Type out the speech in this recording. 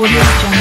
我那一张